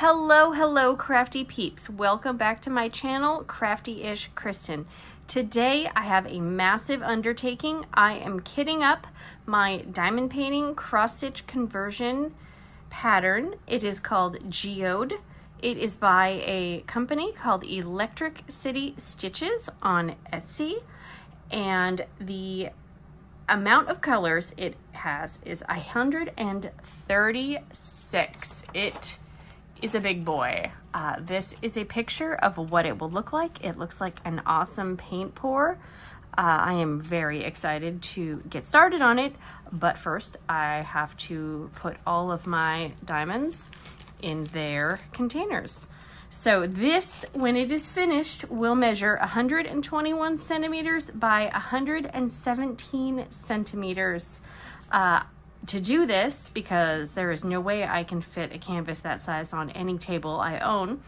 Hello, hello, crafty peeps. Welcome back to my channel, Crafty-ish Kristyn. Today I have a massive undertaking. I am kitting up my diamond painting cross-stitch conversion pattern. It is called Geode. It is by a company called Electric City Stitches on Etsy. And the amount of colors it has is 136. It is a big boy. Uh, this is a picture of what it will look like. It looks like an awesome paint pour. Uh, I am very excited to get started on it, but first I have to put all of my diamonds in their containers. So this, when it is finished, will measure 121 centimeters by 117 centimeters. Uh, to do this, because there is no way I can fit a canvas that size on any table I own,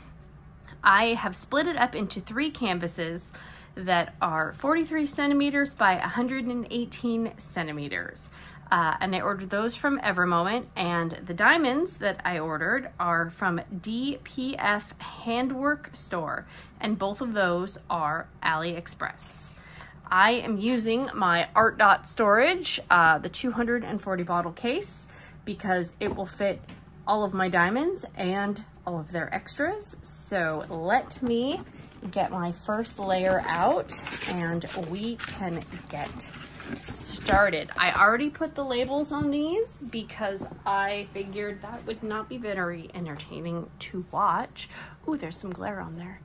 I have split it up into three canvases that are 43 centimeters by 118 centimeters. Uh, and I ordered those from Evermoment, and the diamonds that I ordered are from DPF Handwork Store, and both of those are AliExpress. I am using my Art Dot storage, uh, the 240 bottle case, because it will fit all of my diamonds and all of their extras. So let me get my first layer out and we can get started. I already put the labels on these because I figured that would not be very entertaining to watch. Oh, there's some glare on there.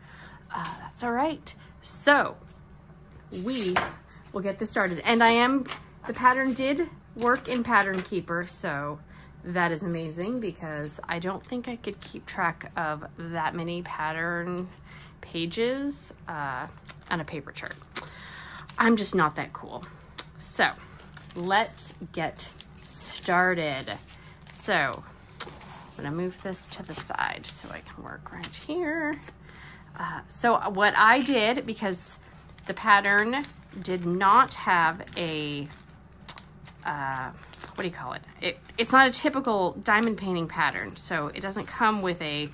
Uh, that's all right. So we will get this started. And I am, the pattern did work in Pattern Keeper, so that is amazing because I don't think I could keep track of that many pattern pages uh, on a paper chart. I'm just not that cool. So let's get started. So I'm gonna move this to the side so I can work right here. Uh, so what I did, because the pattern did not have a, uh, what do you call it? it? It's not a typical diamond painting pattern. So it doesn't come with a,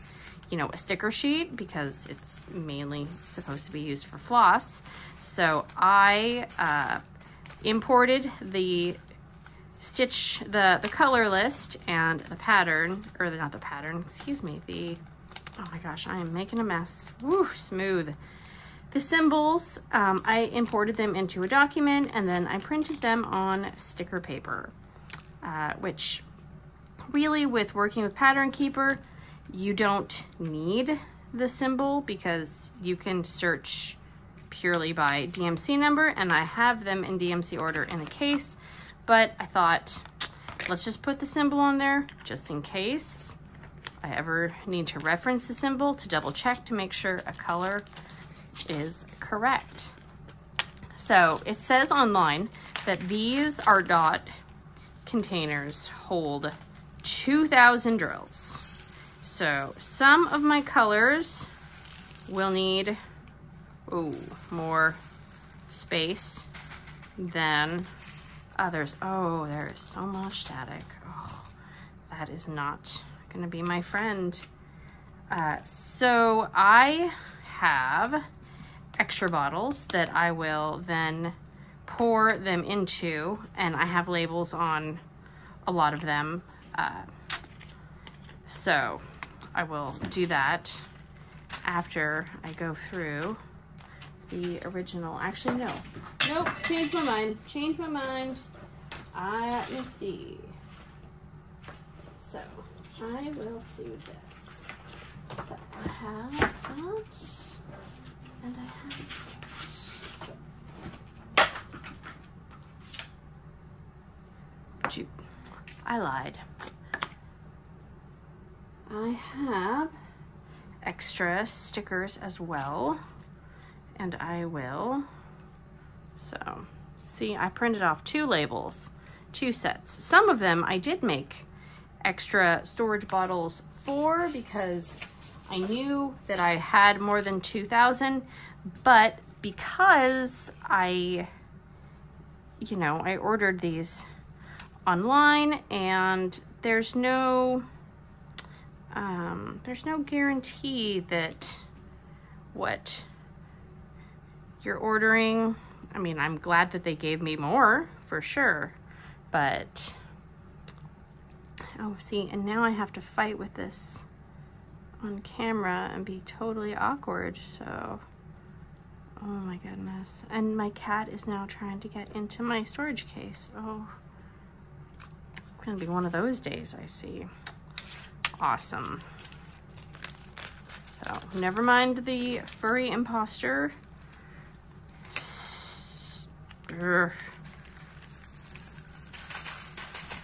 you know, a sticker sheet because it's mainly supposed to be used for floss. So I uh, imported the stitch, the, the color list and the pattern, or not the pattern, excuse me, the, oh my gosh, I am making a mess. Woo, smooth. The symbols, um, I imported them into a document and then I printed them on sticker paper, uh, which really with working with Pattern Keeper, you don't need the symbol because you can search purely by DMC number and I have them in DMC order in the case, but I thought, let's just put the symbol on there just in case I ever need to reference the symbol to double check to make sure a color is correct. So it says online that these Art Dot containers hold 2,000 drills. So some of my colors will need ooh, more space than others. Oh, there is so much static. Oh, that is not gonna be my friend. Uh, so I have extra bottles that I will then pour them into and I have labels on a lot of them. Uh, so I will do that after I go through the original. Actually, no. Nope, change my mind. Change my mind. I, let me see. So I will do this. So I have that and I have so. I lied. I have extra stickers as well, and I will, so, see, I printed off two labels, two sets. Some of them I did make extra storage bottles for because I knew that I had more than 2,000, but because I, you know, I ordered these online and there's no, um, there's no guarantee that what you're ordering, I mean, I'm glad that they gave me more for sure, but, oh, see, and now I have to fight with this on camera and be totally awkward, so, oh my goodness. And my cat is now trying to get into my storage case. Oh, it's gonna be one of those days, I see. Awesome. So, never mind the furry imposter.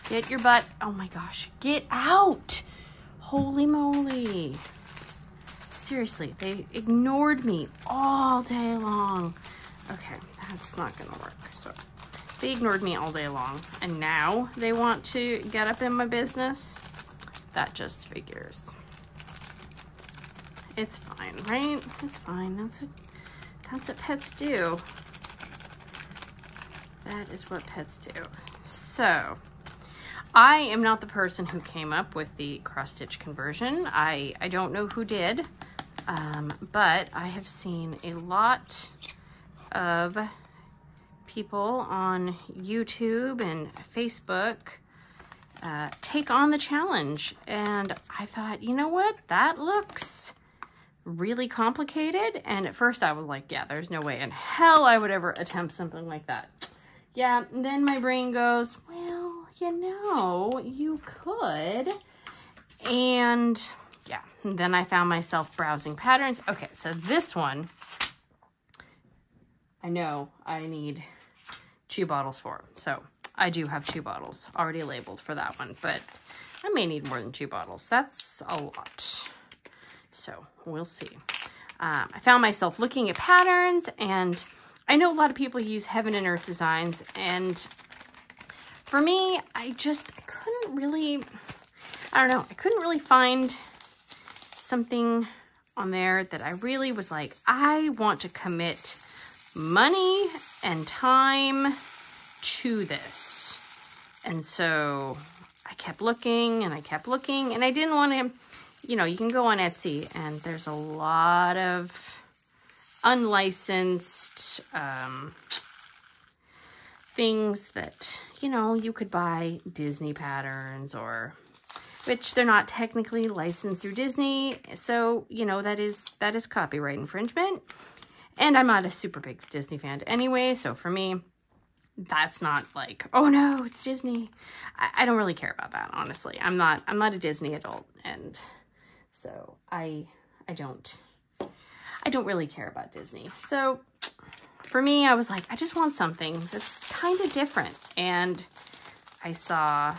Get your butt, oh my gosh, get out! Holy moly. Seriously, they ignored me all day long. Okay, that's not gonna work. So they ignored me all day long and now they want to get up in my business. That just figures. It's fine, right? It's fine. That's what, that's what pets do. That is what pets do. So, I am not the person who came up with the cross-stitch conversion. I, I don't know who did, um, but I have seen a lot of people on YouTube and Facebook uh, take on the challenge. And I thought, you know what? That looks really complicated. And at first I was like, yeah, there's no way in hell I would ever attempt something like that. Yeah, then my brain goes, well, you know, you could. And yeah, then I found myself browsing patterns. Okay, so this one, I know I need two bottles for. So I do have two bottles already labeled for that one, but I may need more than two bottles. That's a lot. So we'll see. Um, I found myself looking at patterns and I know a lot of people use Heaven and Earth Designs and for me, I just couldn't really, I don't know, I couldn't really find something on there that I really was like, I want to commit money and time to this. And so I kept looking and I kept looking and I didn't want to, you know, you can go on Etsy and there's a lot of unlicensed um, things that, you know, you could buy Disney patterns or which they're not technically licensed through Disney. So, you know, that is that is copyright infringement. And I'm not a super big Disney fan anyway, so for me, that's not like, oh no, it's Disney. I, I don't really care about that, honestly. I'm not I'm not a Disney adult and so I I don't I don't really care about Disney. So for me, I was like, I just want something that's kind of different. And I saw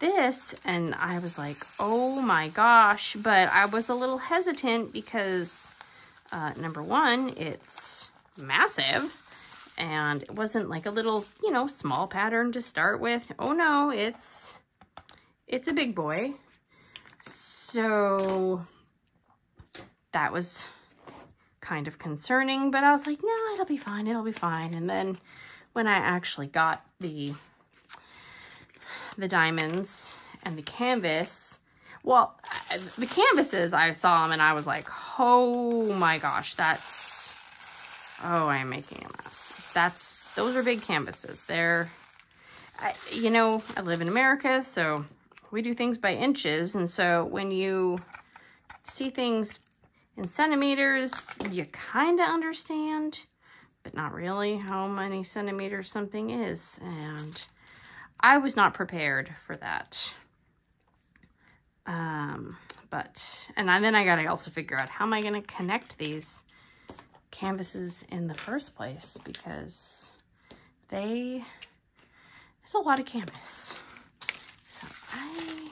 this and I was like, oh my gosh. But I was a little hesitant because uh, number one, it's massive and it wasn't like a little, you know, small pattern to start with. Oh no, it's, it's a big boy. So that was kind of concerning, but I was like, no, it'll be fine, it'll be fine. And then when I actually got the, the diamonds and the canvas, well, the canvases, I saw them and I was like, oh my gosh, that's, oh, I'm making a mess. That's, those are big canvases. They're, I, you know, I live in America, so we do things by inches. And so when you see things in centimeters, you kind of understand, but not really how many centimeters something is. And I was not prepared for that. Um, but, and then I got to also figure out how am I going to connect these canvases in the first place because they, there's a lot of canvas. So I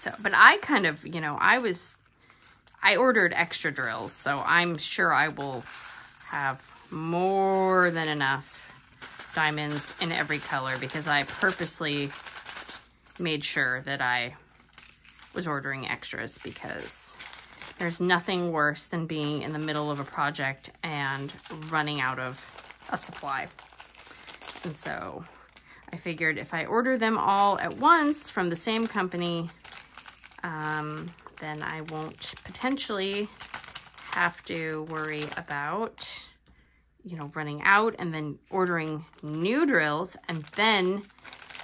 So, but I kind of, you know, I was, I ordered extra drills, so I'm sure I will have more than enough diamonds in every color because I purposely made sure that I was ordering extras because there's nothing worse than being in the middle of a project and running out of a supply. And so I figured if I order them all at once from the same company, um, then I won't potentially have to worry about, you know, running out and then ordering new drills and then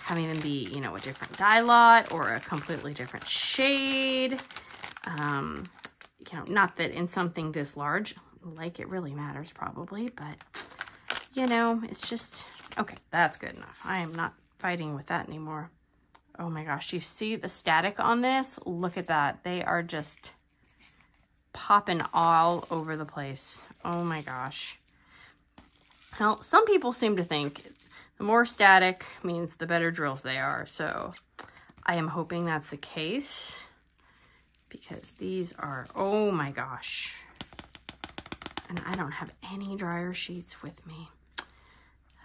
having them be, you know, a different dye lot or a completely different shade. Um, you know, not that in something this large, like it really matters probably, but you know, it's just, okay, that's good enough. I am not fighting with that anymore. Oh my gosh, you see the static on this? Look at that. They are just popping all over the place. Oh my gosh. Well, some people seem to think the more static means the better drills they are. So I am hoping that's the case because these are, oh my gosh. And I don't have any dryer sheets with me.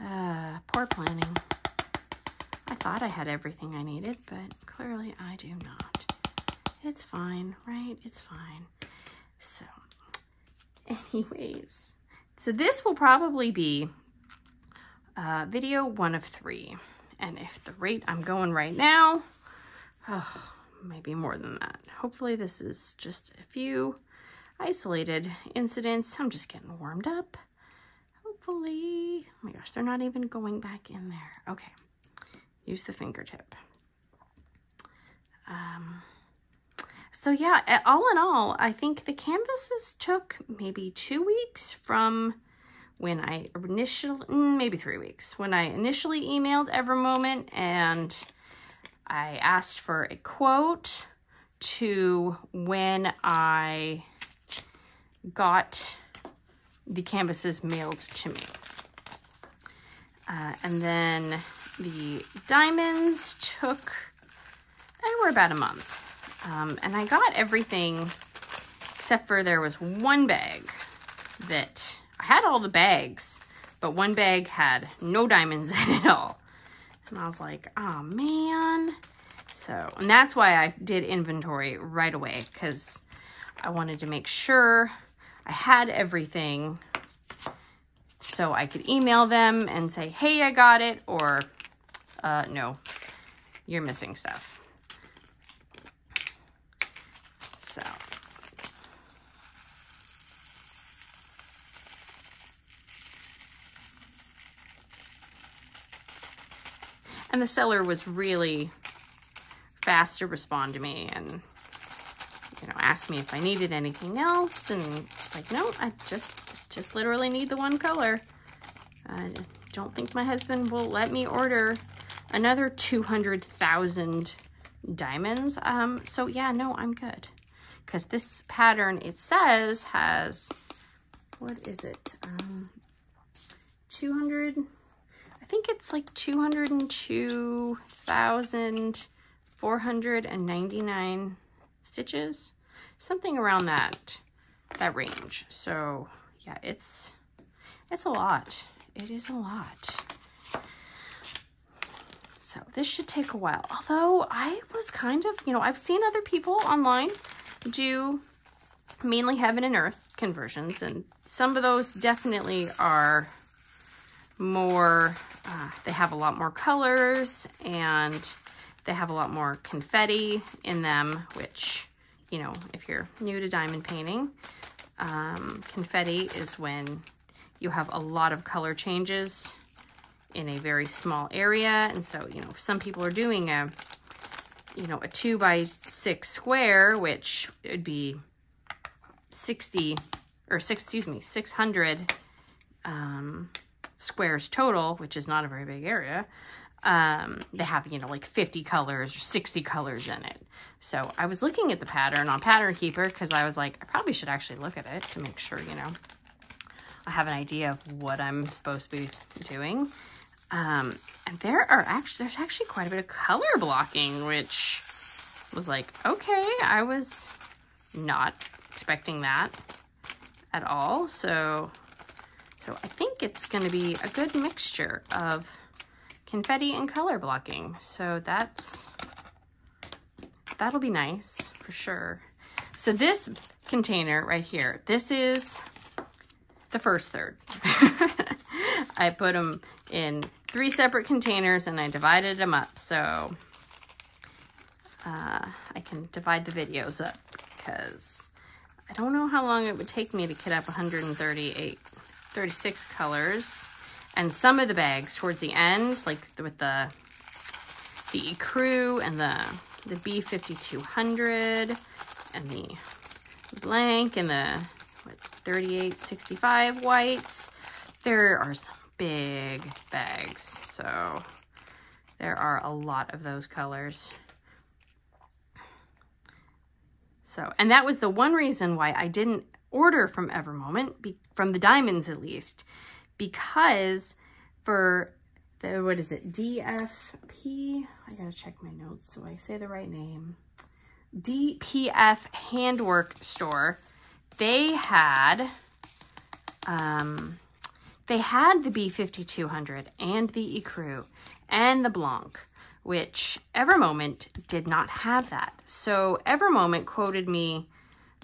Uh, poor planning. I thought I had everything I needed, but clearly I do not. It's fine, right? It's fine. So, anyways, so this will probably be uh, video one of three. And if the rate I'm going right now, oh, maybe more than that. Hopefully this is just a few isolated incidents. I'm just getting warmed up. Hopefully, oh my gosh, they're not even going back in there. Okay, use the fingertip. Um, so yeah, all in all, I think the canvases took maybe two weeks from when I initially, mm, maybe three weeks, when I initially emailed Evermoment and I asked for a quote to when I got the canvases mailed to me. Uh, and then the diamonds took, they were about a month. Um, and I got everything except for there was one bag that, I had all the bags, but one bag had no diamonds in it all. And I was like, oh man. So, and that's why I did inventory right away because I wanted to make sure I had everything so I could email them and say, hey, I got it, or uh, no, you're missing stuff. So. And the seller was really fast to respond to me and you know, asked me if I needed anything else. And it's like, no, I just, just literally need the one color. I don't think my husband will let me order another 200,000 diamonds. Um, so yeah, no, I'm good. Because this pattern, it says, has, what is it? Um, 200, I think it's like 202,499 stitches, something around that, that range. So yeah, it's, it's a lot. It is a lot. So this should take a while. Although I was kind of, you know, I've seen other people online do mainly heaven and earth conversions. And some of those definitely are more, uh, they have a lot more colors and they have a lot more confetti in them, which, you know, if you're new to diamond painting, um, confetti is when you have a lot of color changes in a very small area. And so, you know, if some people are doing a, you know, a two by six square, which would be 60 or six, excuse me, 600 um, squares total, which is not a very big area um, they have, you know, like 50 colors or 60 colors in it. So I was looking at the pattern on Pattern Keeper because I was like, I probably should actually look at it to make sure, you know, I have an idea of what I'm supposed to be doing. Um, and there are actually, there's actually quite a bit of color blocking, which was like, okay, I was not expecting that at all. So, so I think it's going to be a good mixture of confetti and color blocking. So that's, that'll be nice for sure. So this container right here, this is the first third. I put them in three separate containers and I divided them up. So uh, I can divide the videos up because I don't know how long it would take me to kit up 138, 36 colors. And some of the bags towards the end, like with the the Ecru and the, the B5200 and the Blanc and the what, 3865 whites, there are some big bags. So there are a lot of those colors. So, and that was the one reason why I didn't order from Evermoment, be, from the diamonds at least, because for the, what is it, DFP? I gotta check my notes so I say the right name. DPF Handwork Store, they had, um, they had the B5200 and the Ecru and the Blanc, which Evermoment did not have that. So Evermoment quoted me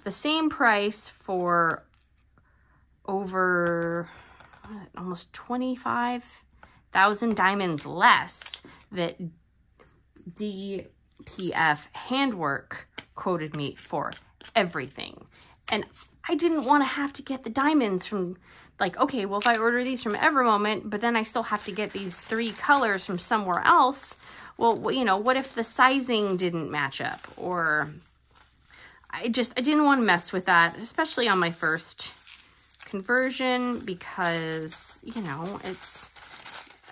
the same price for over almost 25,000 diamonds less that DPF Handwork quoted me for everything. And I didn't want to have to get the diamonds from like, okay, well, if I order these from Evermoment, but then I still have to get these three colors from somewhere else, well, you know, what if the sizing didn't match up? Or I just, I didn't want to mess with that, especially on my first conversion because, you know, it's,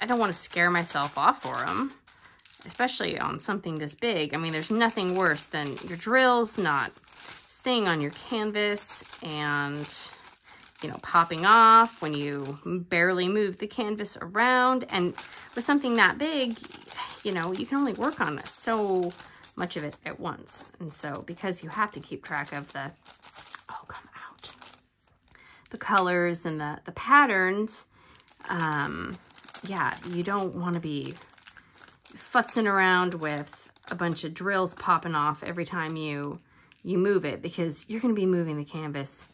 I don't want to scare myself off for them, especially on something this big. I mean, there's nothing worse than your drills not staying on your canvas and you know, popping off when you barely move the canvas around. And with something that big, you know, you can only work on so much of it at once. And so because you have to keep track of the, oh, come out, the colors and the, the patterns, um, yeah, you don't want to be futzing around with a bunch of drills popping off every time you you move it because you're going to be moving the canvas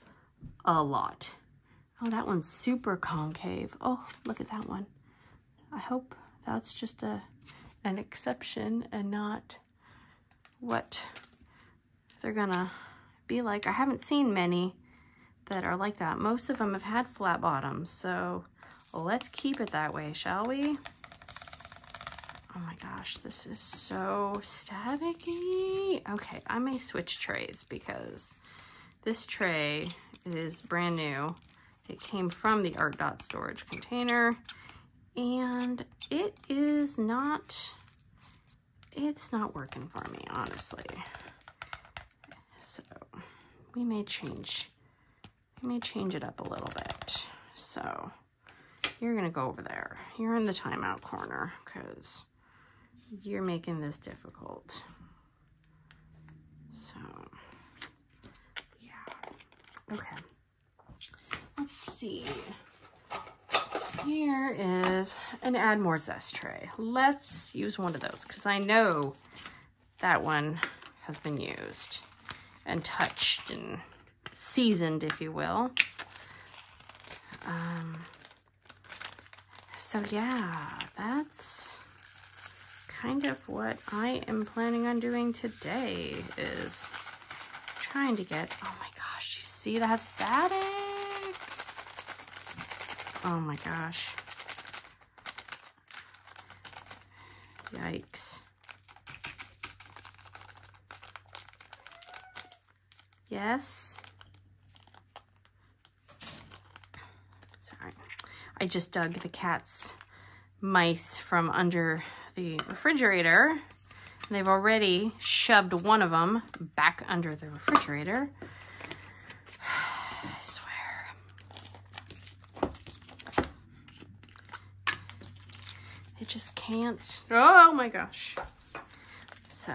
a lot. Oh, that one's super concave. Oh, look at that one. I hope that's just a an exception and not what they're gonna be like. I haven't seen many that are like that. Most of them have had flat bottoms, so let's keep it that way, shall we? Oh my gosh, this is so staticky. Okay, I may switch trays because this tray is brand new. It came from the Art Dot storage container and it is not, it's not working for me, honestly. So we may change, we may change it up a little bit. So you're gonna go over there. You're in the timeout corner because you're making this difficult. So, yeah. Okay. Let's see. Here is an Add More Zest tray. Let's use one of those because I know that one has been used and touched and seasoned, if you will. Um, so yeah, that's kind of what I am planning on doing today is trying to get, oh my gosh, you see that static? Oh my gosh. Yikes. Yes. Sorry. I just dug the cat's mice from under the refrigerator. They've already shoved one of them back under the refrigerator. I swear. It just can't. Oh my gosh. So,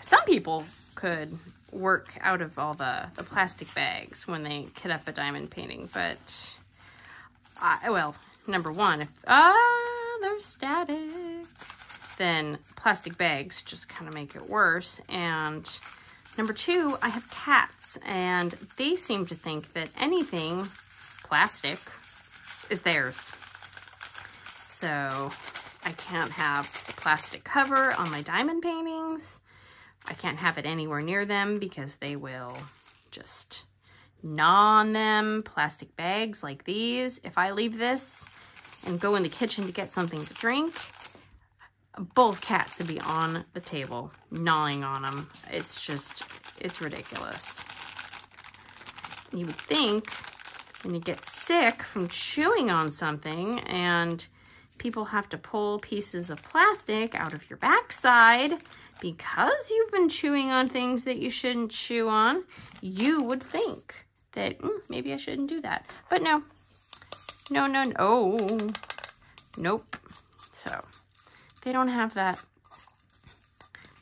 some people could work out of all the, the plastic bags when they kit up a diamond painting, but, I, well, number one, if, uh, they're static, then plastic bags just kind of make it worse. And number two, I have cats, and they seem to think that anything plastic is theirs. So I can't have a plastic cover on my diamond paintings. I can't have it anywhere near them because they will just gnaw on them. Plastic bags like these. If I leave this and go in the kitchen to get something to drink, both cats would be on the table gnawing on them. It's just, it's ridiculous. You would think when you get sick from chewing on something and people have to pull pieces of plastic out of your backside because you've been chewing on things that you shouldn't chew on, you would think that mm, maybe I shouldn't do that. But no, no, no, no, nope. So they don't have that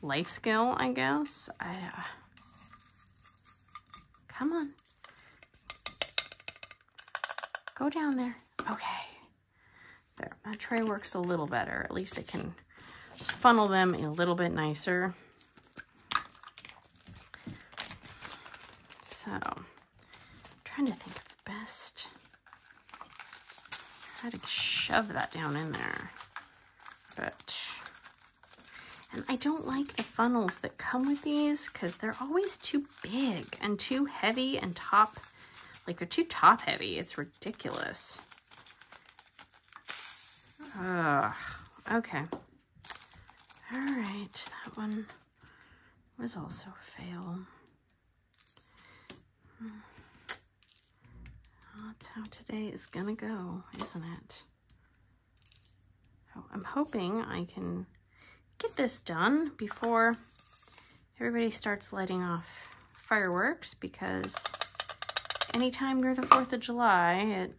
life skill, I guess. I, uh, come on. Go down there. Okay. There, that tray works a little better. At least it can funnel them a little bit nicer. So, I'm trying to think of the best. Try to shove that down in there. But, and I don't like the funnels that come with these because they're always too big and too heavy and top, like they're too top heavy. It's ridiculous. Ugh, okay. All right, that one was also a fail. Hmm. That's how today is gonna go, isn't it? Oh, I'm hoping I can get this done before everybody starts lighting off fireworks because anytime near the 4th of July, it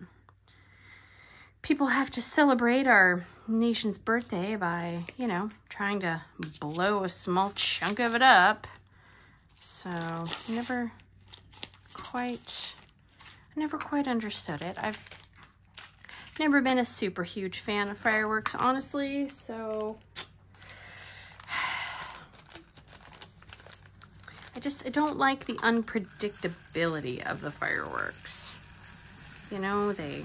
people have to celebrate our nation's birthday by, you know, trying to blow a small chunk of it up. So, never quite, I never quite understood it. I've never been a super huge fan of fireworks, honestly, so I just, I don't like the unpredictability of the fireworks. You know, they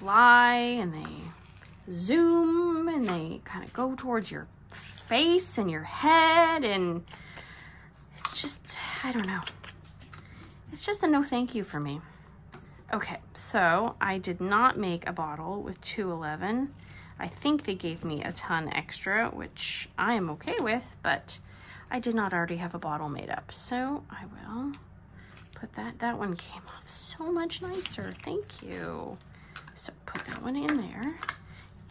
fly and they zoom and they kind of go towards your face and your head and it's just, I don't know. It's just a no thank you for me. Okay, so I did not make a bottle with 211. I think they gave me a ton extra, which I am okay with, but I did not already have a bottle made up. So I will put that, that one came off so much nicer. Thank you. So put that one in there.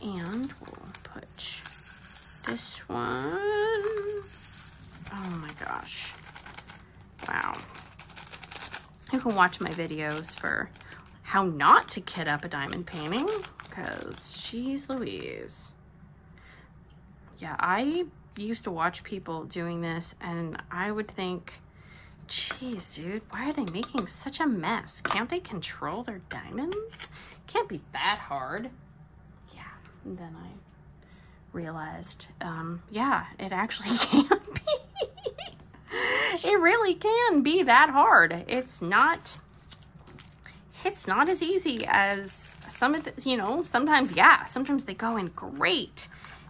And we'll put this one. Oh my gosh. Wow. You can watch my videos for how not to kit up a diamond painting because she's Louise. Yeah, I used to watch people doing this and I would think, geez, dude, why are they making such a mess? Can't they control their diamonds? Can't be that hard. Yeah, and then I realized, um, yeah, it actually can be. it really can be that hard. It's not, it's not as easy as some of the, you know, sometimes, yeah, sometimes they go in great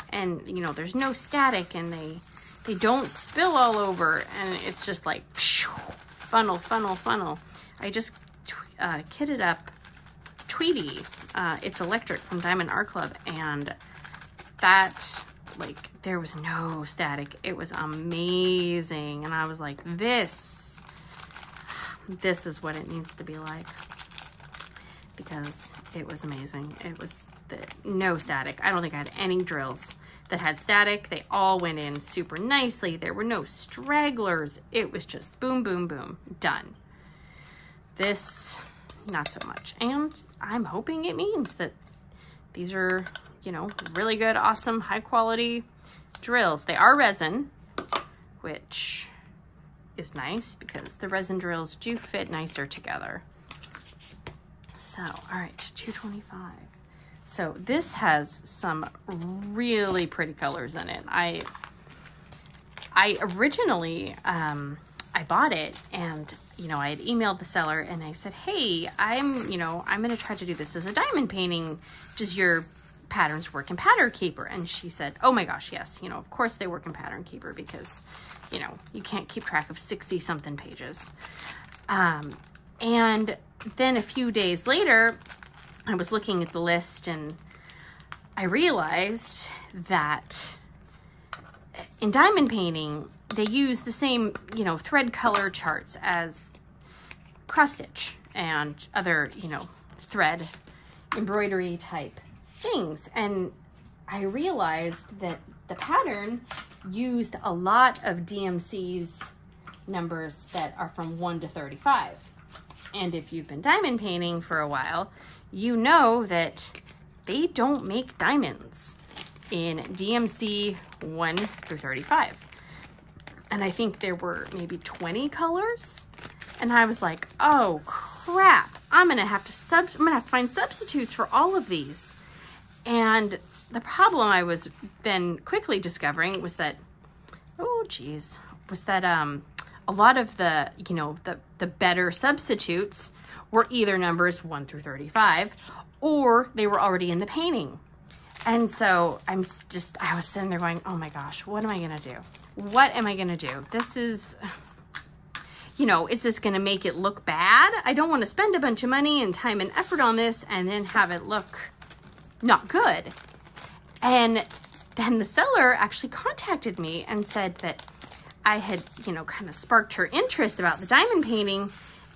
and, you know, there's no static and they, they don't spill all over and it's just like funnel, funnel, funnel. I just uh, kitted up Tweety. Uh, it's electric from Diamond Art Club. And that, like, there was no static. It was amazing. And I was like, this, this is what it needs to be like. Because it was amazing. It was the, no static. I don't think I had any drills that had static. They all went in super nicely. There were no stragglers. It was just boom, boom, boom, done. This not so much. And I'm hoping it means that these are, you know, really good, awesome, high quality drills. They are resin, which is nice because the resin drills do fit nicer together. So, all right, 225. So this has some really pretty colors in it. I I originally, um, I bought it and you know, I had emailed the seller and I said, hey, I'm, you know, I'm going to try to do this as a diamond painting. Does your patterns work in Pattern Keeper? And she said, oh my gosh, yes. You know, of course they work in Pattern Keeper because, you know, you can't keep track of 60 something pages. Um, and then a few days later, I was looking at the list and I realized that in diamond painting, they use the same, you know, thread color charts as cross stitch and other, you know, thread embroidery type things. And I realized that the pattern used a lot of DMC's numbers that are from 1 to 35. And if you've been diamond painting for a while, you know that they don't make diamonds in DMC 1 through 35. And I think there were maybe 20 colors. And I was like, oh crap, I'm gonna have to sub I'm gonna have to find substitutes for all of these. And the problem I was then quickly discovering was that, oh geez, was that um a lot of the, you know, the, the better substitutes were either numbers 1 through 35 or they were already in the painting. And so I'm just, I was sitting there going, oh my gosh, what am I going to do? What am I going to do? This is, you know, is this going to make it look bad? I don't want to spend a bunch of money and time and effort on this and then have it look not good. And then the seller actually contacted me and said that I had, you know, kind of sparked her interest about the diamond painting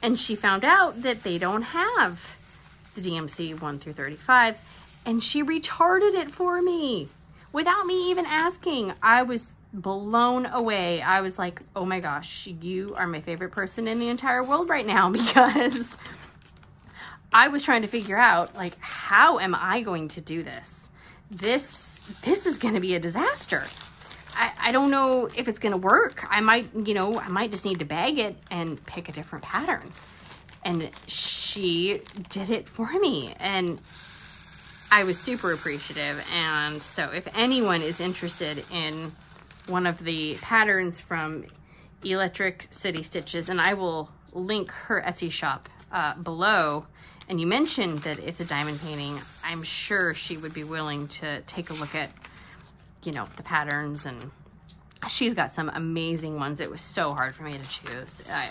and she found out that they don't have the DMC 1 through 35 and she retarded it for me without me even asking. I was blown away. I was like, oh my gosh, you are my favorite person in the entire world right now because I was trying to figure out like, how am I going to do this? This, this is going to be a disaster. I, I don't know if it's going to work. I might, you know, I might just need to bag it and pick a different pattern. And she did it for me. And I was super appreciative. And so if anyone is interested in one of the patterns from Electric City Stitches, and I will link her Etsy shop uh, below, and you mentioned that it's a diamond painting, I'm sure she would be willing to take a look at, you know, the patterns and she's got some amazing ones. It was so hard for me to choose. I,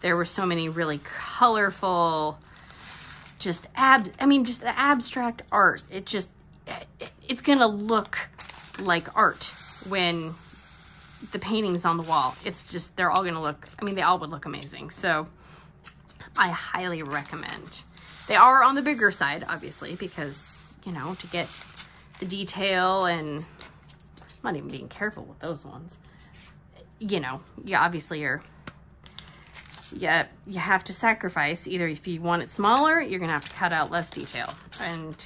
there were so many really colorful, just ab I mean, just the abstract art. It just, it, it's gonna look like art when the paintings on the wall. It's just, they're all gonna look, I mean, they all would look amazing. So I highly recommend. They are on the bigger side, obviously, because, you know, to get the detail and Not even being careful with those ones. You know, you obviously are yeah, you have to sacrifice. Either if you want it smaller, you're gonna have to cut out less detail. And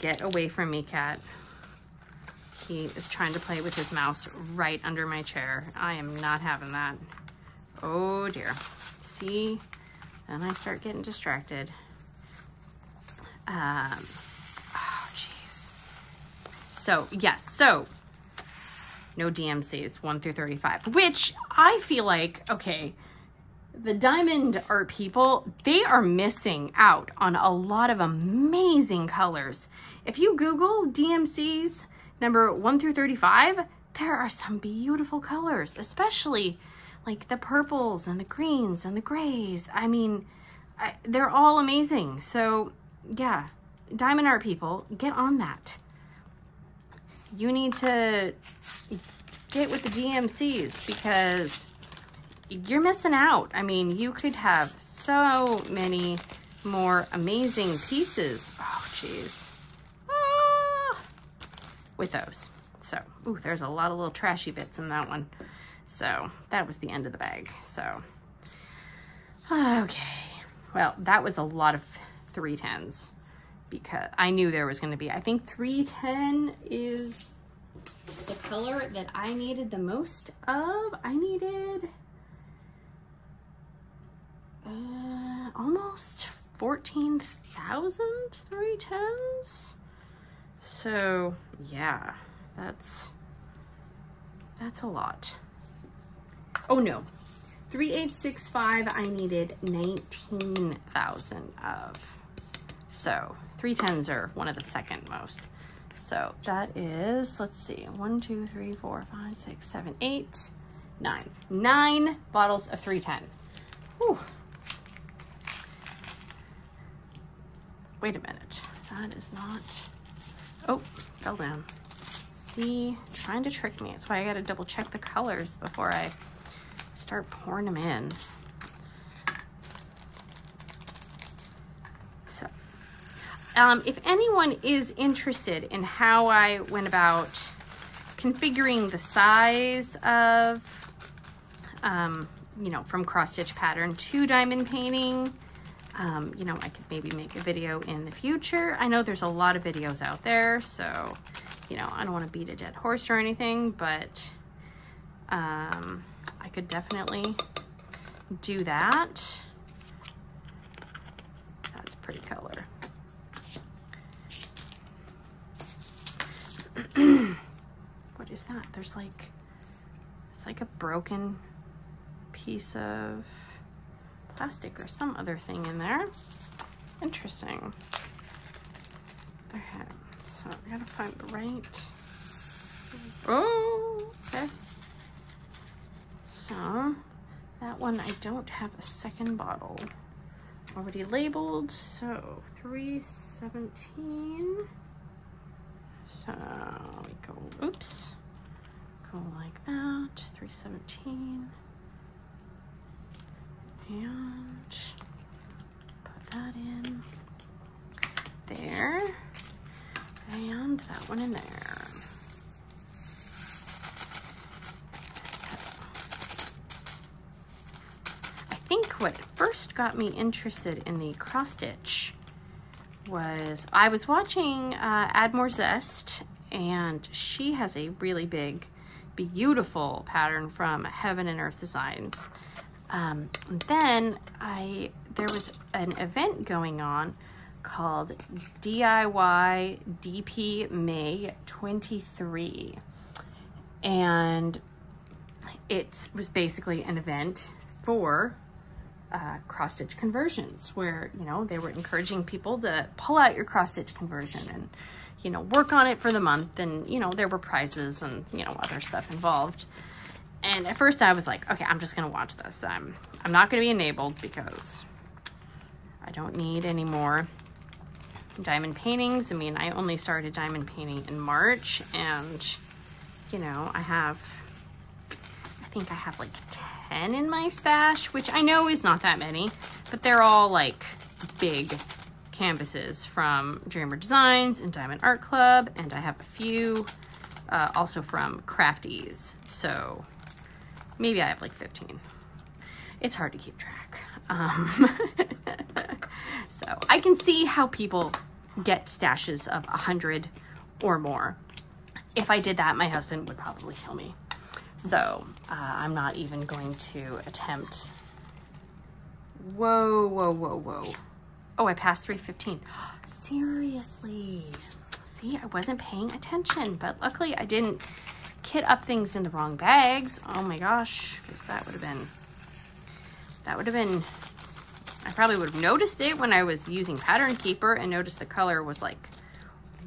get away from me, cat. He is trying to play with his mouse right under my chair. I am not having that. Oh dear. See? Then I start getting distracted. Um. So, yes, so no DMCs, 1 through 35, which I feel like, okay, the diamond art people, they are missing out on a lot of amazing colors. If you Google DMCs number 1 through 35, there are some beautiful colors, especially like the purples and the greens and the grays. I mean, I, they're all amazing. So yeah, diamond art people, get on that. You need to get with the DMCs because you're missing out. I mean, you could have so many more amazing pieces. Oh, jeez. Ah, with those. So, ooh, there's a lot of little trashy bits in that one. So, that was the end of the bag. So, okay. Well, that was a lot of 310s because I knew there was going to be, I think 310 is the color that I needed the most of. I needed uh, almost 14,000 310s. So yeah, that's, that's a lot. Oh no, 3865 I needed 19,000 of. So three tens are one of the second most. So that is, let's see, one, two, three, four, five, six, seven, eight, nine. Nine bottles of 310. Whew. Wait a minute. That is not, oh, fell down. See, trying to trick me. That's why I gotta double check the colors before I start pouring them in. Um, if anyone is interested in how I went about configuring the size of, um, you know, from cross stitch pattern to diamond painting, um, you know, I could maybe make a video in the future. I know there's a lot of videos out there, so, you know, I don't want to beat a dead horse or anything, but um, I could definitely do that. That's pretty color. what is that? There's like, it's like a broken piece of plastic or some other thing in there. Interesting. Okay, so I gotta find the right. Oh, okay. So that one I don't have a second bottle already labeled. So 317. So we go, oops, go like that, 317 and put that in there. And that one in there. I think what first got me interested in the cross stitch was I was watching uh, Add More Zest and she has a really big beautiful pattern from Heaven and Earth Designs um, then I there was an event going on called DIY DP May 23. And it was basically an event for uh, cross stitch conversions where, you know, they were encouraging people to pull out your cross stitch conversion and, you know, work on it for the month. And, you know, there were prizes and, you know, other stuff involved. And at first I was like, okay, I'm just gonna watch this. I'm, I'm not gonna be enabled because I don't need any more diamond paintings. I mean, I only started diamond painting in March and, you know, I have, I think I have like 10 in my stash, which I know is not that many, but they're all like big canvases from Dreamer Designs and Diamond Art Club, and I have a few uh, also from Crafties. So Maybe I have like 15. It's hard to keep track. Um, so I can see how people get stashes of 100 or more. If I did that, my husband would probably kill me. So uh, I'm not even going to attempt. Whoa, whoa, whoa, whoa. Oh, I passed 315. Seriously. See, I wasn't paying attention, but luckily I didn't kit up things in the wrong bags. Oh my gosh, because that would have been, that would have been, I probably would have noticed it when I was using Pattern Keeper and noticed the color was like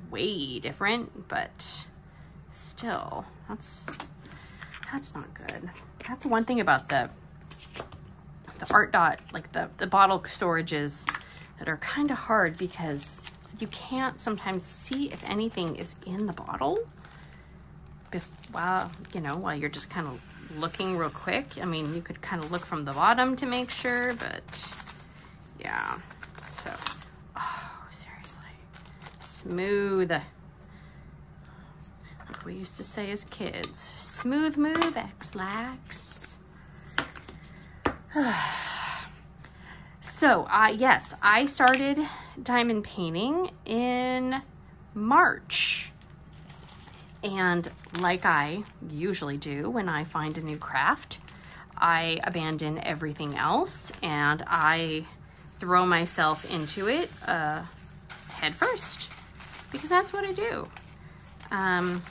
way different, but still, that's, that's not good. That's one thing about the, the Art Dot, like the, the bottle storages that are kind of hard because you can't sometimes see if anything is in the bottle while, you know, while you're just kind of looking real quick. I mean, you could kind of look from the bottom to make sure, but yeah. So, oh, seriously. Smooth. We used to say as kids. Smooth move, Ex-Lax. so, uh, yes, I started diamond painting in March. And like I usually do when I find a new craft, I abandon everything else and I throw myself into it uh, head first because that's what I do. Um,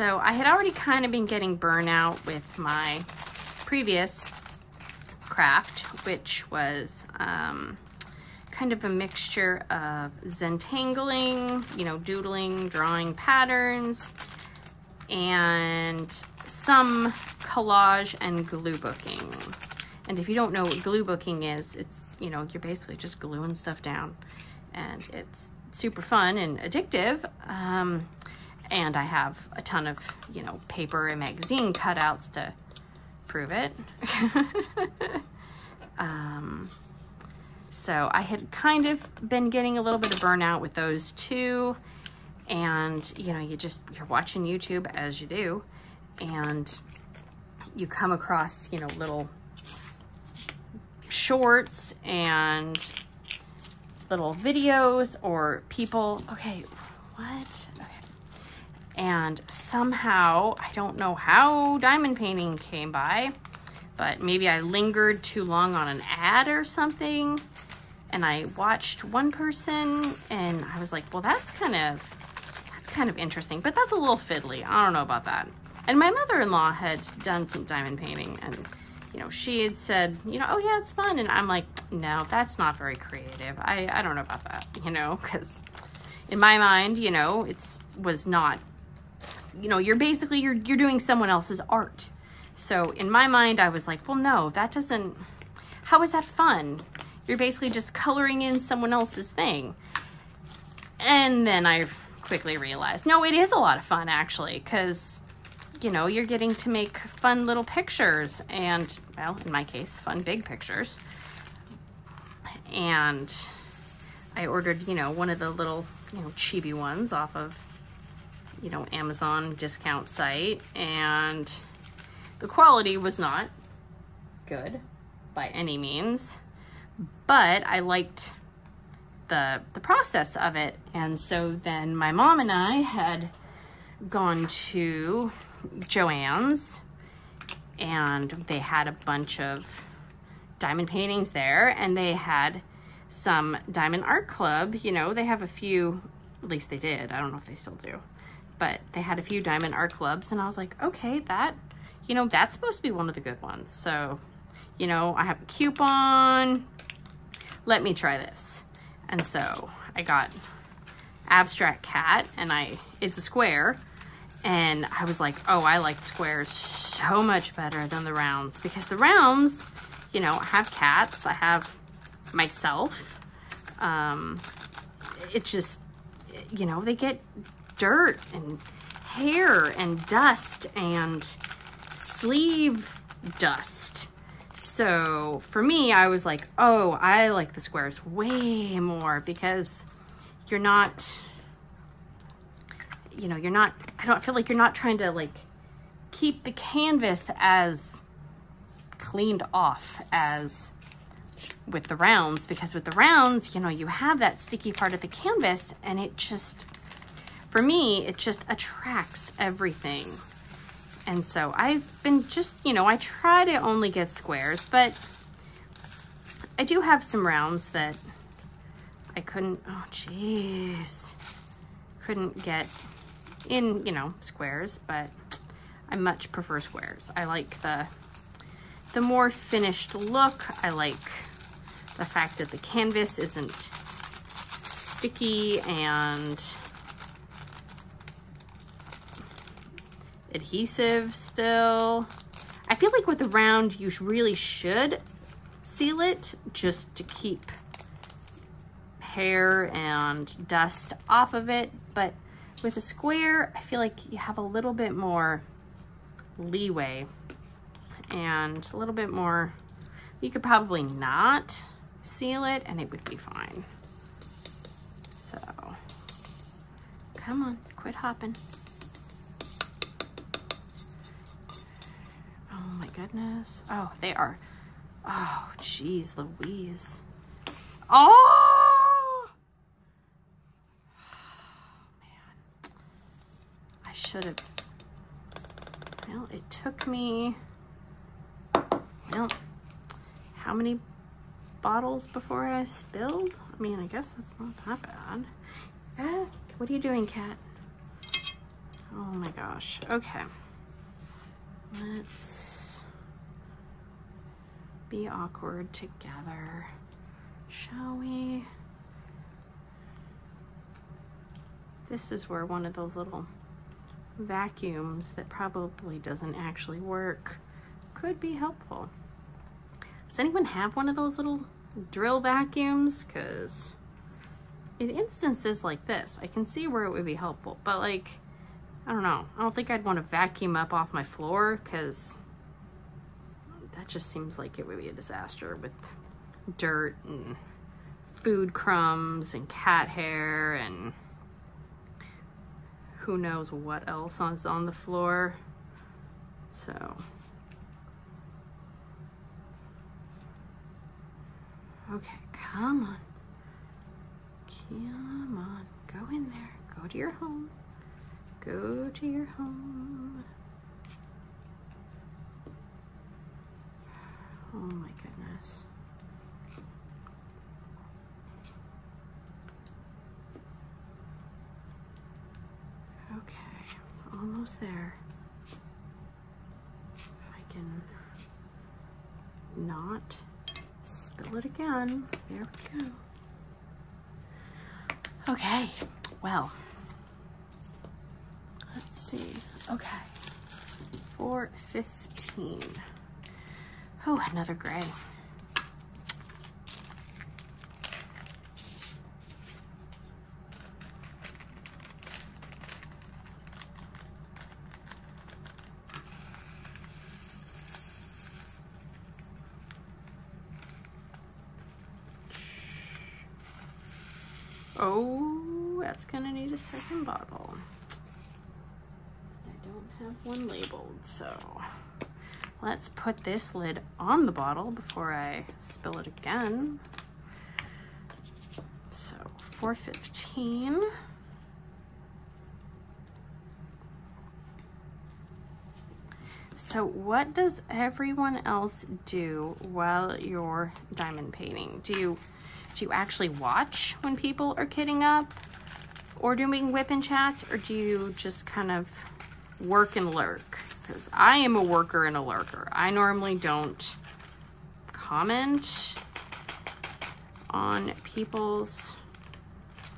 so I had already kind of been getting burnout with my previous craft, which was um, kind of a mixture of Zentangling, you know, doodling, drawing patterns, and some collage and glue booking. And if you don't know what glue booking is, it's, you know, you're basically just gluing stuff down and it's super fun and addictive. Um, and I have a ton of, you know, paper and magazine cutouts to prove it. um, so I had kind of been getting a little bit of burnout with those two. And, you know, you just, you're watching YouTube as you do. And you come across, you know, little shorts and little videos or people, okay, what? Okay. And somehow, I don't know how diamond painting came by, but maybe I lingered too long on an ad or something. And I watched one person and I was like, well, that's kind of, that's kind of interesting, but that's a little fiddly. I don't know about that. And my mother-in-law had done some diamond painting and you know, she had said, you know, oh yeah, it's fun. And I'm like, no, that's not very creative. I, I don't know about that, you know, because in my mind, you know, it's was not, you know, you're basically, you're, you're doing someone else's art. So in my mind, I was like, well, no, that doesn't, how is that fun? You're basically just coloring in someone else's thing. And then I quickly realized, no, it is a lot of fun actually, because you know, you're getting to make fun little pictures and, well, in my case, fun big pictures. And I ordered, you know, one of the little, you know, chibi ones off of, you know, Amazon discount site. And the quality was not good by any means, but I liked the, the process of it. And so then my mom and I had gone to Joann's and they had a bunch of diamond paintings there and they had some Diamond Art Club. You know, they have a few, at least they did. I don't know if they still do. But they had a few Diamond Art Clubs and I was like, okay, that, you know, that's supposed to be one of the good ones. So, you know, I have a coupon. Let me try this. And so I got Abstract Cat and I, it's a square and I was like, oh, I like squares so much better than the rounds because the rounds, you know, I have cats, I have myself. Um, it's just, you know, they get dirt and hair and dust and sleeve dust. So for me, I was like, oh, I like the squares way more because you're not you know, you're not, I don't feel like you're not trying to like keep the canvas as cleaned off as with the rounds because with the rounds, you know, you have that sticky part of the canvas and it just, for me, it just attracts everything. And so I've been just, you know, I try to only get squares, but I do have some rounds that I couldn't, oh jeez, couldn't get in, you know, squares, but I much prefer squares. I like the, the more finished look. I like the fact that the canvas isn't sticky and adhesive still. I feel like with the round, you really should seal it just to keep hair and dust off of it, but with a square, I feel like you have a little bit more leeway and a little bit more, you could probably not seal it and it would be fine. So, come on, quit hopping. Oh my goodness. Oh, they are, oh, geez, Louise. Oh! Oh man. I should have, well, it took me, well, how many bottles before I spilled? I mean, I guess that's not that bad. Eh, what are you doing, cat? Oh my gosh. Okay. Let's be awkward together, shall we? This is where one of those little vacuums that probably doesn't actually work could be helpful. Does anyone have one of those little drill vacuums? Because in instances like this, I can see where it would be helpful, but like, I don't know. I don't think I'd want to vacuum up off my floor because that just seems like it would be a disaster with dirt and food crumbs and cat hair and who knows what else is on the floor. So, okay, come on. Come on, go in there. Go to your home. Go to your home. Oh my goodness. Okay, almost there. If I can not spill it again. There we go. Okay, well, let's see. Okay, 415. Oh, another gray. Oh, that's gonna need a second bottle. I don't have one labeled, so let's put this lid on the bottle before I spill it again. So 415. So what does everyone else do while you're diamond painting? Do you do you actually watch when people are kitting up or doing whip and chats, or do you just kind of work and lurk? Because I am a worker and a lurker. I normally don't comment on people's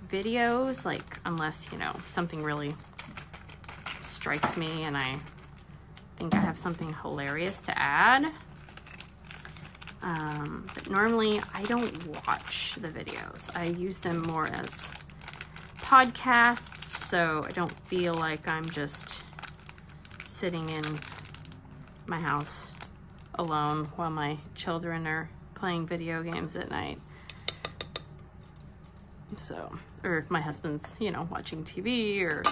videos, like unless, you know, something really strikes me and I think I have something hilarious to add. Um, but normally I don't watch the videos. I use them more as podcasts, so I don't feel like I'm just sitting in my house alone while my children are playing video games at night. So, or if my husband's, you know, watching TV or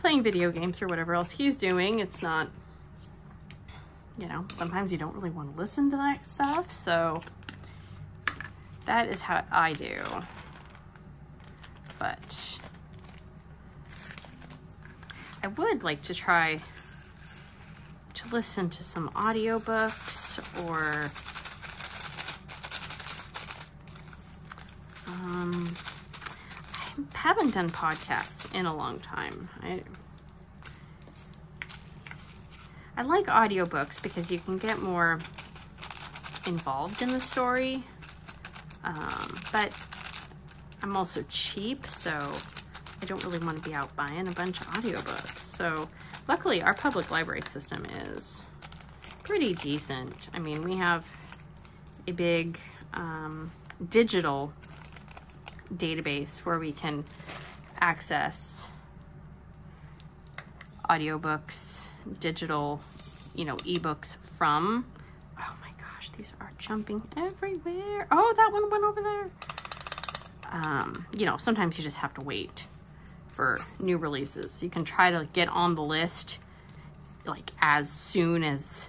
playing video games or whatever else he's doing, it's not you know, sometimes you don't really want to listen to that stuff. So that is how I do. But I would like to try listen to some audiobooks or um, I haven't done podcasts in a long time. I I like audiobooks because you can get more involved in the story. Um, but I'm also cheap, so I don't really want to be out buying a bunch of audiobooks. So luckily our public library system is pretty decent. I mean, we have a big um, digital database where we can access audiobooks, digital you know, ebooks from. Oh my gosh, these are jumping everywhere. Oh, that one went over there. Um, you know, sometimes you just have to wait for new releases. You can try to get on the list like as soon as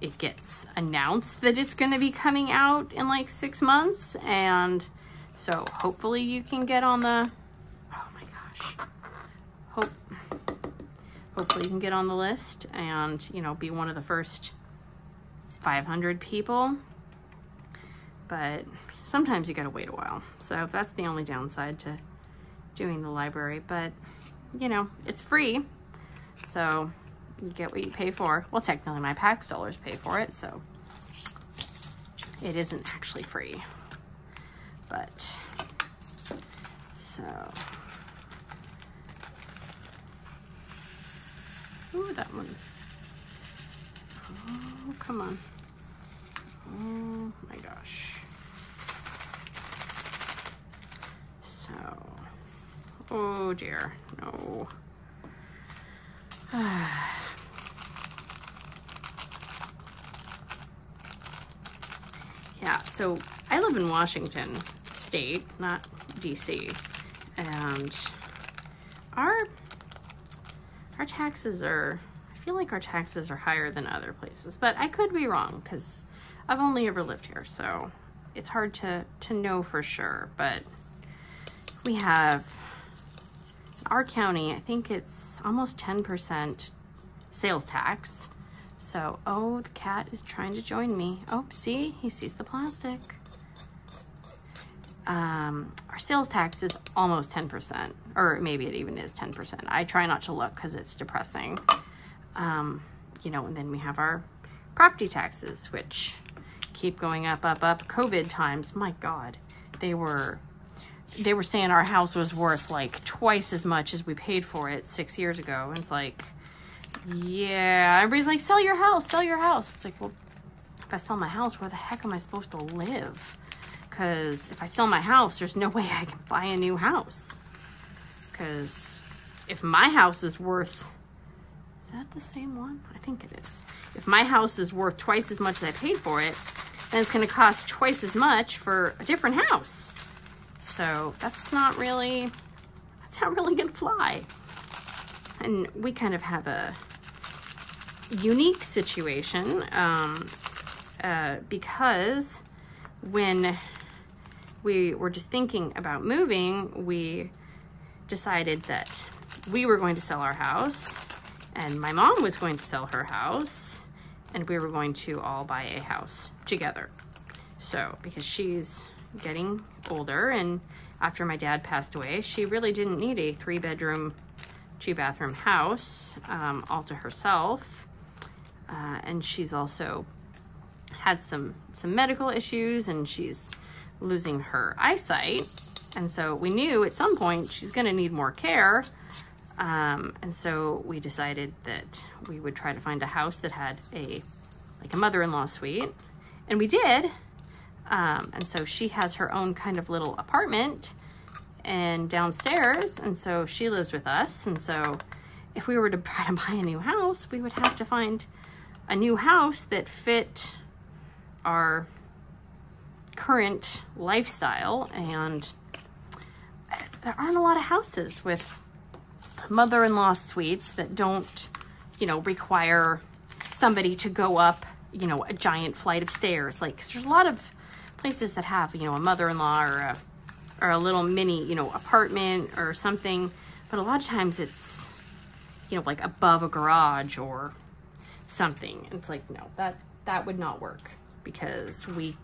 it gets announced that it's going to be coming out in like six months. And so hopefully you can get on the, oh my gosh, hope, hopefully you can get on the list and, you know, be one of the first 500 people. But sometimes you gotta wait a while. So that's the only downside to doing the library. But, you know, it's free. So you get what you pay for. Well, technically my PAX dollars pay for it, so it isn't actually free. But, so. Ooh, that one. Oh, come on. Oh my gosh. So, oh dear, no. yeah, so I live in Washington state, not DC, and our our taxes are I feel like our taxes are higher than other places, but I could be wrong because I've only ever lived here, so it's hard to to know for sure, but we have our county, I think it's almost 10% sales tax. So, oh, the cat is trying to join me. Oh, see, he sees the plastic. Um, our sales tax is almost 10%, or maybe it even is 10%. I try not to look because it's depressing. Um, you know, and then we have our property taxes, which keep going up, up, up. COVID times, my God, they were they were saying our house was worth like twice as much as we paid for it six years ago. And it's like, yeah, everybody's like, sell your house, sell your house. It's like, well, if I sell my house, where the heck am I supposed to live? Because if I sell my house, there's no way I can buy a new house. Because if my house is worth, is that the same one? I think it is. If my house is worth twice as much as I paid for it, then it's going to cost twice as much for a different house. So that's not really, that's not really gonna fly. And we kind of have a unique situation um, uh, because when we were just thinking about moving, we decided that we were going to sell our house and my mom was going to sell her house and we were going to all buy a house together. So, because she's getting older and after my dad passed away, she really didn't need a three bedroom, two bathroom house um, all to herself. Uh, and she's also had some, some medical issues and she's losing her eyesight. And so we knew at some point she's gonna need more care. Um, and so we decided that we would try to find a house that had a, like a mother-in-law suite. And we did, um, and so she has her own kind of little apartment and downstairs. And so she lives with us. And so if we were to try to buy a new house, we would have to find a new house that fit our current lifestyle. And there aren't a lot of houses with mother-in-law suites that don't, you know, require somebody to go up, you know, a giant flight of stairs. Like, there's a lot of places that have, you know, a mother-in-law or a, or a little mini, you know, apartment or something. But a lot of times it's, you know, like above a garage or something. It's like, no, that, that would not work because we,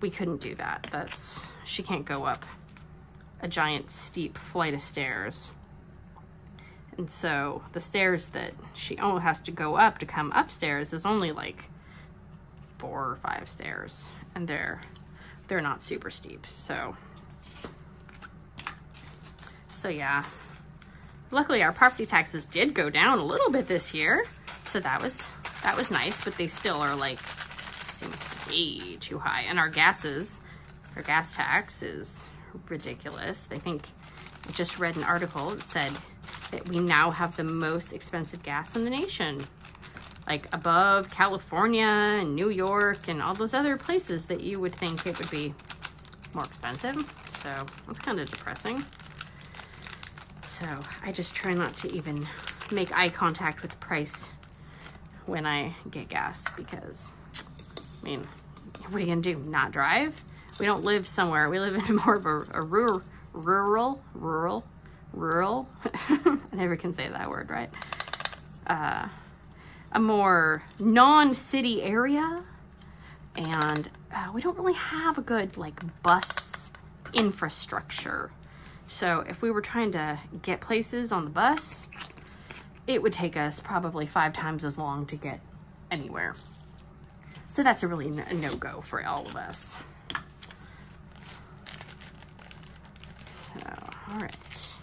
we couldn't do that. That's, she can't go up a giant steep flight of stairs. And so the stairs that she only has to go up to come upstairs is only like four or five stairs and they're they're not super steep so. So yeah. Luckily our property taxes did go down a little bit this year so that was that was nice but they still are like seem way too high and our gases our gas tax is ridiculous. They think I just read an article that said that we now have the most expensive gas in the nation like above California and New York and all those other places that you would think it would be more expensive. So that's kind of depressing. So I just try not to even make eye contact with the price when I get gas because, I mean, what are you gonna do, not drive? We don't live somewhere, we live in more of a, a rural, rural, rural, rural, I never can say that word, right? Uh, a more non-city area and uh, we don't really have a good like bus infrastructure. So if we were trying to get places on the bus, it would take us probably five times as long to get anywhere. So that's a really no-go for all of us. So, all right.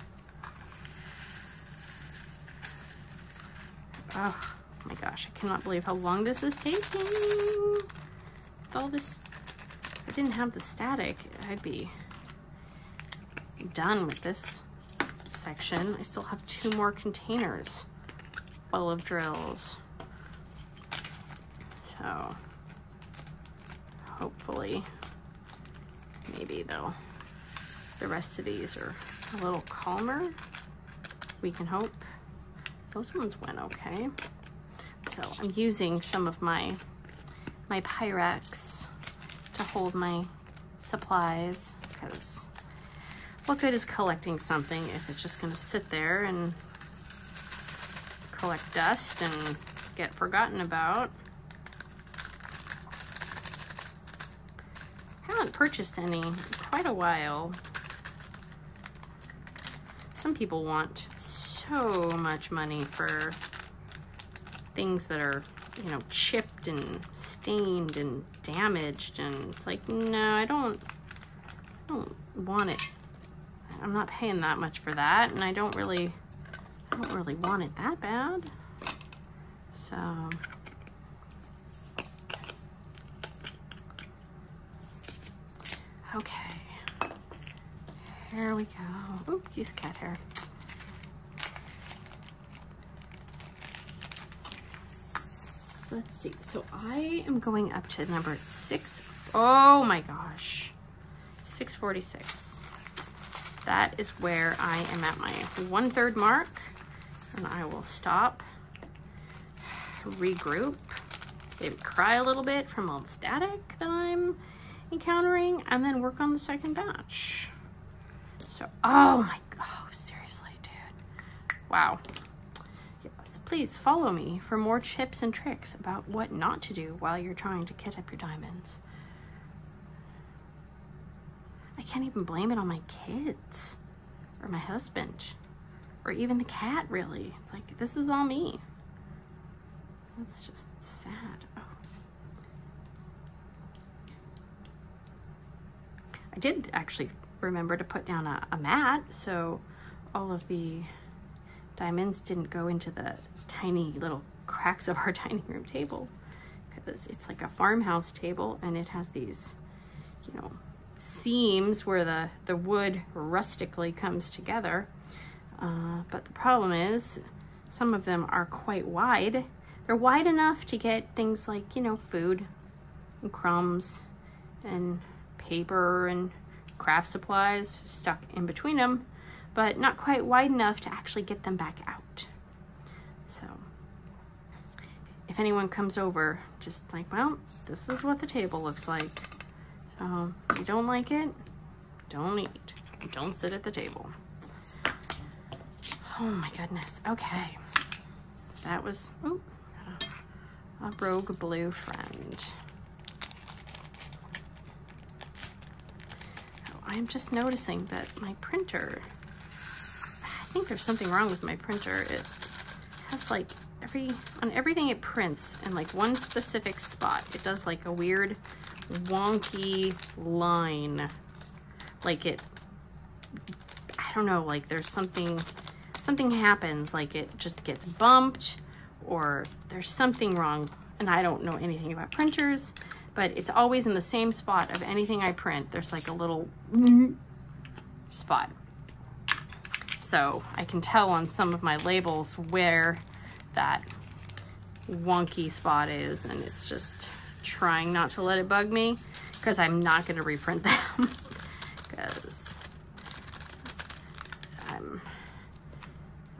Oh my gosh, I cannot believe how long this is taking. With all this, if I didn't have the static, I'd be done with this section. I still have two more containers full of drills. So hopefully maybe though the rest of these are a little calmer. We can hope. Those ones went okay. So I'm using some of my my Pyrex to hold my supplies because what good is collecting something if it's just going to sit there and collect dust and get forgotten about? haven't purchased any in quite a while. Some people want so much money for things that are, you know, chipped and stained and damaged and it's like, no, I don't, I don't want it I'm not paying that much for that, and I don't really, I don't really want it that bad. So, okay, here we go. Oop, he's cat hair. Let's see, so I am going up to number six. Oh my gosh, 646 that is where I am at my one third mark and I will stop, regroup, maybe cry a little bit from all the static that I'm encountering and then work on the second batch. So, oh my, oh, seriously, dude. Wow. Please follow me for more tips and tricks about what not to do while you're trying to kit up your diamonds. I can't even blame it on my kids or my husband or even the cat, really. It's like, this is all me. That's just sad. Oh. I did actually remember to put down a, a mat so all of the diamonds didn't go into the tiny little cracks of our dining room table because it's like a farmhouse table and it has these, you know, seams where the, the wood rustically comes together. Uh, but the problem is some of them are quite wide. They're wide enough to get things like, you know, food and crumbs and paper and craft supplies stuck in between them, but not quite wide enough to actually get them back out. So if anyone comes over, just like, well, this is what the table looks like. So if you don't like it, don't eat. Don't sit at the table. Oh my goodness. Okay. That was ooh, a rogue blue friend. Oh, I'm just noticing that my printer, I think there's something wrong with my printer. It has like every, on everything it prints in like one specific spot, it does like a weird wonky line. Like it, I don't know, like there's something, something happens, like it just gets bumped or there's something wrong. And I don't know anything about printers, but it's always in the same spot of anything I print. There's like a little spot. So I can tell on some of my labels where that wonky spot is and it's just trying not to let it bug me because I'm not going to reprint them because I'm,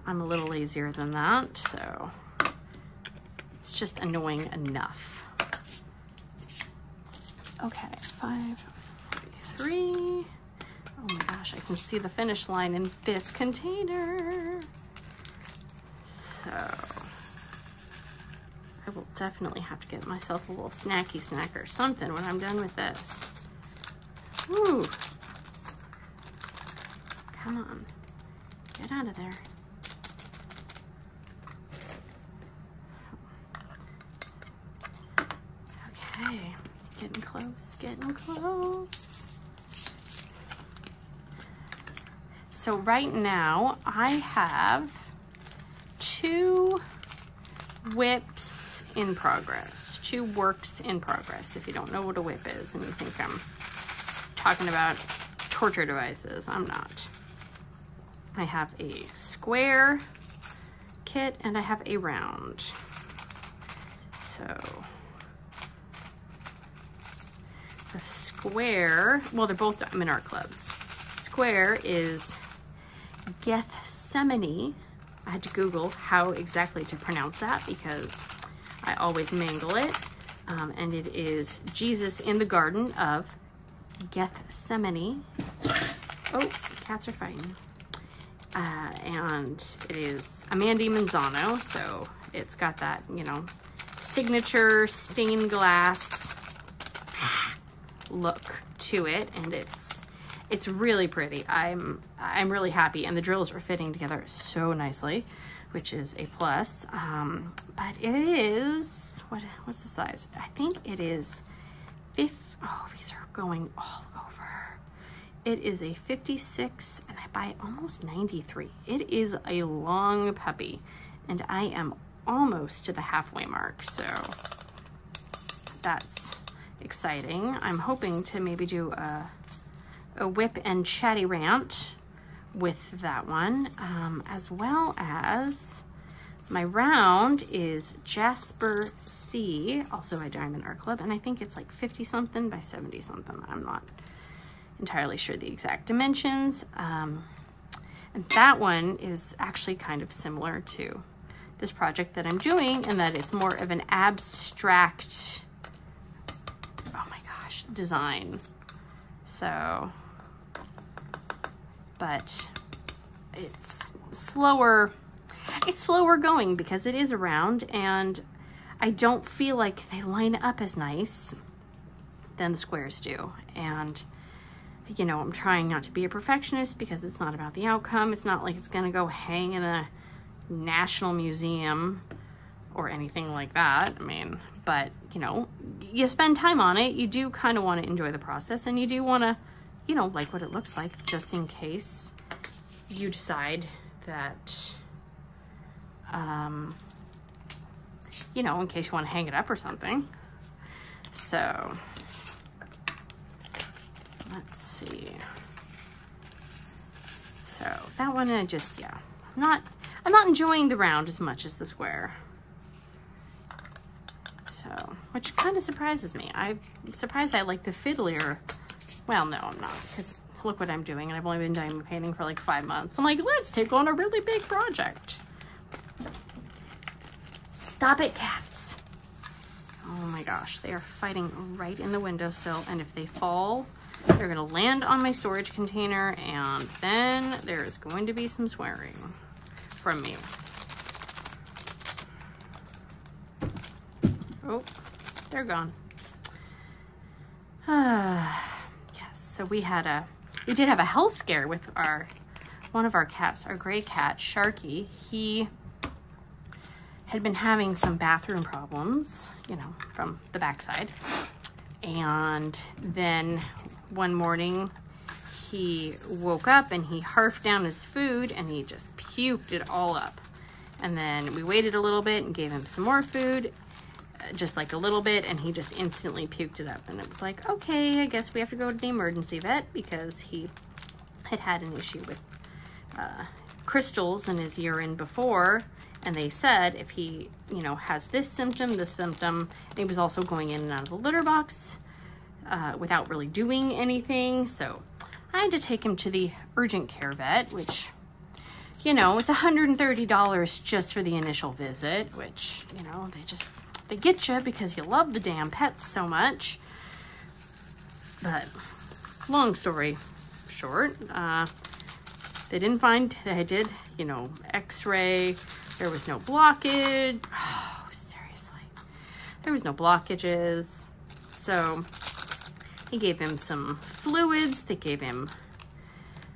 I'm a little lazier than that. So it's just annoying enough. Okay, 543. Oh my gosh, I can see the finish line in this container. So I will definitely have to get myself a little snacky snack or something when I'm done with this. Ooh. Come on. Get out of there. Okay. Getting close, getting close. So right now I have two whips in progress, two works in progress. If you don't know what a whip is and you think I'm talking about torture devices, I'm not. I have a square kit and I have a round. So the square, well, they're both Diamond Art Clubs. Square is Gethsemane. I had to Google how exactly to pronounce that because I always mangle it. Um, and it is Jesus in the Garden of Gethsemane. Oh, cats are fighting. Uh, and it is Amandi Manzano, so it's got that, you know, signature stained glass look to it, and it's it's really pretty. I'm I'm really happy, and the drills are fitting together so nicely, which is a plus. Um, but it is what what's the size? I think it is fifth. Oh, these are going all over. It is a 56 and I buy almost 93. It is a long puppy and I am almost to the halfway mark. So that's exciting. I'm hoping to maybe do a, a whip and chatty rant with that one, um, as well as my round is Jasper C, also by Diamond Art Club, and I think it's like 50 something by 70 something. I'm not entirely sure the exact dimensions. Um, and that one is actually kind of similar to this project that I'm doing and that it's more of an abstract, oh my gosh, design. So, but it's slower, it's slower going because it is around and I don't feel like they line up as nice than the squares do. And you know, I'm trying not to be a perfectionist because it's not about the outcome. It's not like it's gonna go hang in a national museum or anything like that. I mean, but you know, you spend time on it. You do kind of want to enjoy the process and you do want to, you know, like what it looks like just in case you decide that, um, you know, in case you want to hang it up or something. So let's see. So that one, I just, yeah, I'm not, I'm not enjoying the round as much as the square. So, which kind of surprises me. I'm surprised I like the fiddlier. Well, no, I'm not, because look what I'm doing, and I've only been diamond painting for like five months. I'm like, let's take on a really big project. Stop it, cats. Oh my gosh, they are fighting right in the windowsill, and if they fall, they're gonna land on my storage container and then there's going to be some swearing from me. Oh, they're gone. yes, so we had a, we did have a health scare with our, one of our cats, our gray cat, Sharky. He had been having some bathroom problems, you know, from the backside. And then one morning he woke up and he harfed down his food and he just puked it all up. And then we waited a little bit and gave him some more food, just like a little bit, and he just instantly puked it up. And it was like, okay, I guess we have to go to the emergency vet because he had had an issue with uh, crystals in his urine before. And they said if he, you know, has this symptom, this symptom, he was also going in and out of the litter box, uh, without really doing anything. So I had to take him to the urgent care vet, which, you know, it's $130 just for the initial visit, which, you know, they just, they get you because you love the damn pets so much. But long story short, uh, they didn't find, they did, you know, x-ray, there was no blockage. Oh, seriously. There was no blockages. So they gave him some fluids. They gave him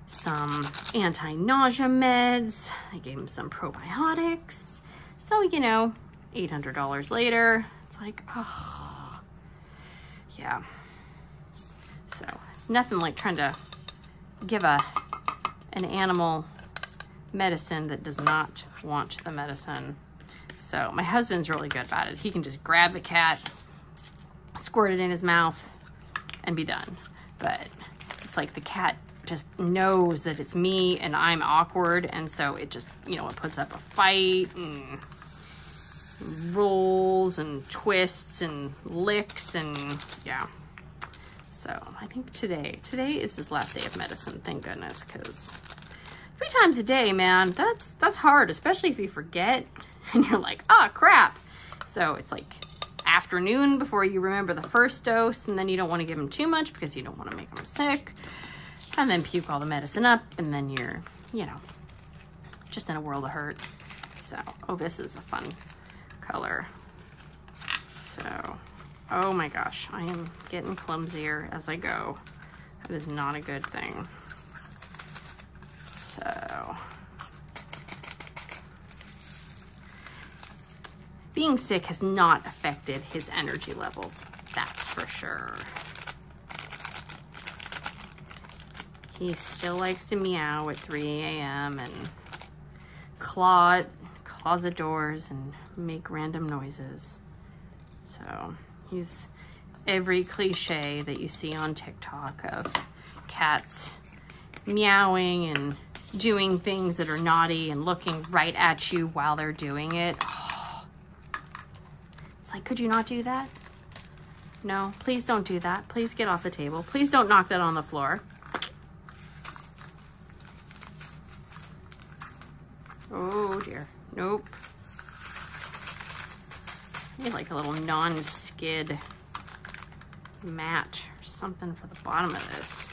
some anti-nausea meds. They gave him some probiotics. So, you know, $800 later, it's like, oh, yeah. So it's nothing like trying to give a an animal medicine that does not want the medicine. So my husband's really good about it. He can just grab the cat, squirt it in his mouth, and be done. But it's like the cat just knows that it's me and I'm awkward. And so it just, you know, it puts up a fight and rolls and twists and licks and yeah. So I think today, today is his last day of medicine, thank goodness, because three times a day, man, that's that's hard, especially if you forget and you're like, oh crap. So it's like afternoon before you remember the first dose, and then you don't want to give him too much because you don't want to make him sick. And then puke all the medicine up, and then you're, you know, just in a world of hurt. So, oh, this is a fun color. So, oh my gosh, I am getting clumsier as I go. That is not a good thing. So, being sick has not affected his energy levels, that's for sure. He still likes to meow at 3 a.m. and claw closet doors and make random noises. So he's every cliche that you see on TikTok of cats meowing and doing things that are naughty and looking right at you while they're doing it. It's like, could you not do that? No, please don't do that. Please get off the table. Please don't knock that on the floor. Oh dear. Nope. Need like a little non-skid mat or something for the bottom of this.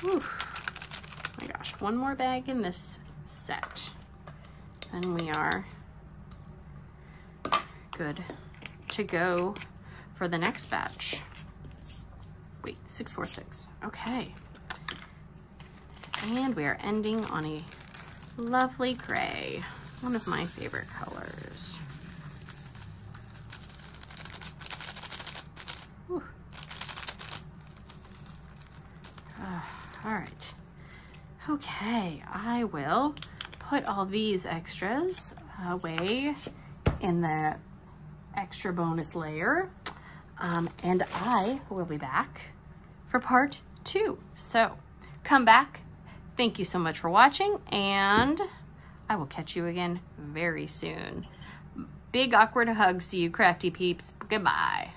Whew. my gosh, one more bag in this set. And we are good to go for the next batch. Wait, 646. Okay. And we are ending on a lovely gray, one of my favorite colors. All right. Okay, I will put all these extras away in the extra bonus layer. Um, and I will be back for part two. So come back Thank you so much for watching and I will catch you again very soon. Big awkward hugs to you crafty peeps. Goodbye.